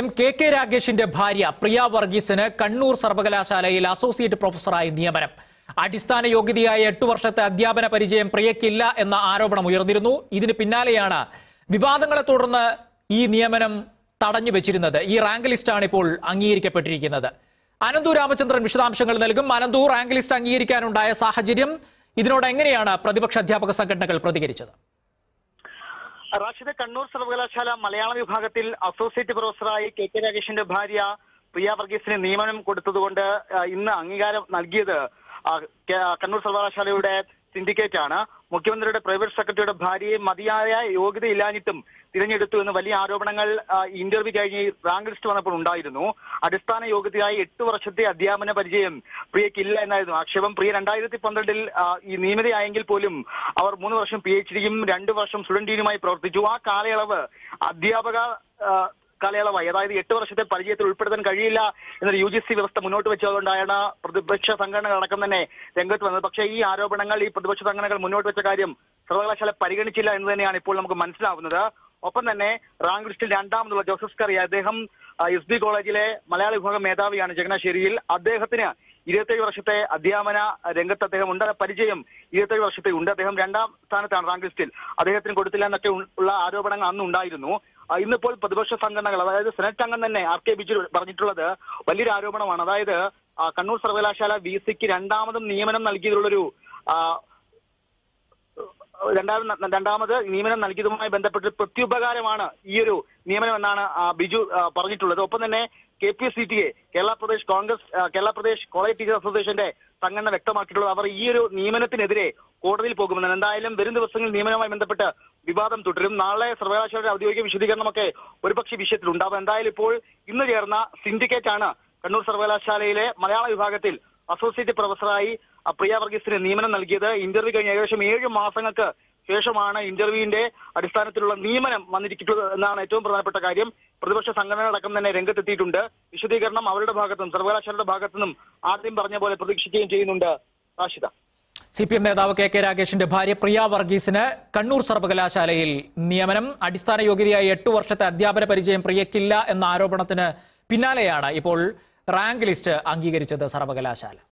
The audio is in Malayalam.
എം കെ കെ രാഗേഷിന്റെ ഭാര്യ പ്രിയ വർഗീസിന് കണ്ണൂർ സർവകലാശാലയിൽ അസോസിയേറ്റ് പ്രൊഫസറായി നിയമനം. അടിസ്ഥാന യോഗ്യതയായ എട്ടു വർഷത്തെ അധ്യാപന പരിചയം പ്രിയയ്ക്കില്ല എന്ന ആരോപണം ഉയർന്നിരുന്നു. ഇതിന് പിന്നാലെയാണ് വിവാദങ്ങളെ തുടർന്ന് ഈ നിയമനം തടഞ്ഞു വെച്ചിരുന്നത്. ഈ റാങ്ക് ലിസ്റ്റാണ് ഇപ്പോൾ അംഗീകരിക്കപ്പെട്ടിരിക്കുന്നത്. അനന്തു രാമചന്ദ്രൻ വിശദാംശങ്ങൾ നൽകും. അനന്തു റാങ്ക് ലിസ്റ്റ് അംഗീകരിക്കാനുണ്ടായ സാഹചര്യം ഇതിനോട് എങ്ങനെയാണ് പ്രതിപക്ഷ അധ്യാപക സംഘടനകൾ പ്രതികരിച്ചത്? റാഷിദ് കണ്ണൂർ സർവകലാശാല മലയാള വിഭാഗത്തിൽ അസോസിയേറ്റ് പ്രൊഫസറായി കെ കെ രാഗേഷിന്റെ ഭാര്യ പ്രിയ വർഗീസിന് നിയമനം കൊടുത്തതുകൊണ്ട് ഇന്ന് അംഗീകാരം നൽകിയത് കണ്ണൂർ സർവകലാശാലയുടെ സിൻഡിക്കേറ്റ് ആണ്. മുഖ്യമന്ത്രിയുടെ പ്രൈവറ്റ് സെക്രട്ടറിയുടെ ഭാര്യയെ മതിയായ യോഗ്യതയില്ലാഞ്ഞിട്ടും തിരഞ്ഞെടുത്തു എന്ന് വലിയ ആരോപണങ്ങൾ ഇന്റർവ്യൂ കഴിഞ്ഞ് റാങ്ക് ലിസ്റ്റ് വന്നപ്പോൾ ഉണ്ടായിരുന്നു. അടിസ്ഥാന യോഗ്യതയായി എട്ട് വർഷത്തെ അധ്യാപന പരിചയം പ്രിയക്കില്ല എന്നായിരുന്നു. ആക്ഷേപം പ്രിയ രണ്ടായിരത്തി പന്ത്രണ്ടിൽ ഈ നിയമിതയായെങ്കിൽ പോലും അവർ മൂന്ന് വർഷം പി എച്ച് ഡിയും രണ്ട് വർഷം സ്റ്റുഡന്റിനുമായി പ്രവർത്തിച്ചു. ആ കാലയളവ് അധ്യാപക കാലയളവായി. അതായത് എട്ട് വർഷത്തെ പരിചയത്തിൽ ഉൾപ്പെടുത്താൻ കഴിയില്ല എന്നൊരു യു ജി സി വ്യവസ്ഥ മുന്നോട്ട് വെച്ചതുകൊണ്ടാണ് പ്രതിപക്ഷ സംഘടനകൾ അടക്കം തന്നെ രംഗത്ത് വന്നത്. പക്ഷേ ഈ ആരോപണങ്ങൾ ഈ പ്രതിപക്ഷ സംഘടനകൾ മുന്നോട്ട് വെച്ച കാര്യം സർവകലാശാല പരിഗണിച്ചില്ല എന്ന് തന്നെയാണ് ഇപ്പോൾ നമുക്ക് മനസ്സിലാവുന്നത്. ഒപ്പം തന്നെ റാങ്ക് ലിസ്റ്റിൽ രണ്ടാമതുള്ള ജോസഫ് കറി അദ്ദേഹം എസ് ബി കോളേജിലെ മലയാള വിഭാഗം മേധാവിയാണ് ചങ്ങനാശ്ശേരിയിൽ. അദ്ദേഹത്തിന് ഇരുപത്തേഴ് വർഷത്തെ അധ്യാപന രംഗത്ത് അദ്ദേഹം ഉണ്ട് പരിചയം ഇരുപത്തേഴ് വർഷത്തെ ഉണ്ട്. അദ്ദേഹം രണ്ടാം സ്ഥാനത്താണ് റാങ്ക് ലിസ്റ്റിൽ. അദ്ദേഹത്തിന് കൊടുത്തില്ല എന്നൊക്കെ ഉള്ള ആരോപണങ്ങൾ അന്ന് ഉണ്ടായിരുന്നു. ഇന്നിപ്പോൾ പ്രതിപക്ഷ സംഘടനകൾ അതായത് സെനറ്റ് അംഗം തന്നെ ആർ കെ ബിജു പറഞ്ഞിട്ടുള്ളത് വലിയൊരു ആരോപണമാണ്. അതായത് കണ്ണൂർ സർവകലാശാല വി സിക്ക് രണ്ടാമതും നിയമനം നൽകിയതിലുള്ളൊരു രണ്ടാമത് രണ്ടാമത് നിയമനം നൽകിയതുമായി ബന്ധപ്പെട്ട് പ്രത്യുപകാരമാണ് ഈ ഒരു നിയമനം എന്നാണ് ബിജു പറഞ്ഞിട്ടുള്ളത്. ഒപ്പം തന്നെ K P C T A Kerala Pradesh Congress Kerala Pradesh college teacher അസോസിയേഷന്റെ സംഘടന വ്യക്തമാക്കിയിട്ടുള്ളത്. അവർ ഈ ഒരു നിയമനത്തിനെതിരെ കോടതിയിൽ പോകുമെന്നാണ്. എന്തായാലും വരും ദിവസങ്ങളിൽ നിയമനവുമായി ബന്ധപ്പെട്ട് വിവാദം തുടരും. നാളെ സർവകലാശാലയുടെ ഔദ്യോഗിക വിശദീകരണമൊക്കെ ഒരുപക്ഷെ വിഷയത്തിൽ ഉണ്ടാവും എന്തായാലും ഇപ്പോൾ ഇന്ന് ചേർന്ന സിൻഡിക്കേറ്റ് ആണ് കണ്ണൂർ സർവകലാശാലയിലെ മലയാള വിഭാഗത്തിൽ അസോസിയേറ്റ് പ്രൊഫസറായി പ്രിയ വർഗീസിന് നിയമനം നൽകിയത്. ഇന്റർവ്യൂ കഴിഞ്ഞ ഏകദേശം ഏഴ് മാസങ്ങൾക്ക് ശേഷമാണ് ഇന്റർവ്യൂവിന്റെ അടിസ്ഥാനത്തിലുള്ള നിയമനം വന്നിരിക്കുന്നത് എന്നാണ് ഏറ്റവും പ്രധാനപ്പെട്ട കാര്യം. പ്രതിപക്ഷ സംഘടനകളടക്കം തന്നെ രംഗത്തെത്തിയിട്ടുണ്ട്. വിശദീകരണം അവരുടെ ഭാഗത്തുനിന്നും സർവകലാശാലയുടെ ഭാഗത്തുനിന്നും ആദ്യം പറഞ്ഞ പോലെ പ്രതീക്ഷിക്കുകയും ചെയ്യുന്നുണ്ട് റാഷിദ. സി പി എം നേതാവ് കെ കെ രാഗേഷിന്റെ ഭാര്യ പ്രിയ വർഗീസിന് കണ്ണൂർ സർവകലാശാലയിൽ നിയമനം. അടിസ്ഥാന യോഗ്യതയായി എട്ടു വർഷത്തെ അധ്യാപന പരിചയം പ്രിയക്കില്ല എന്ന ആരോപണത്തിന് പിന്നാലെയാണ് ഇപ്പോൾ റാങ്ക് ലിസ്റ്റ് അംഗീകരിച്ചത് സർവകലാശാല.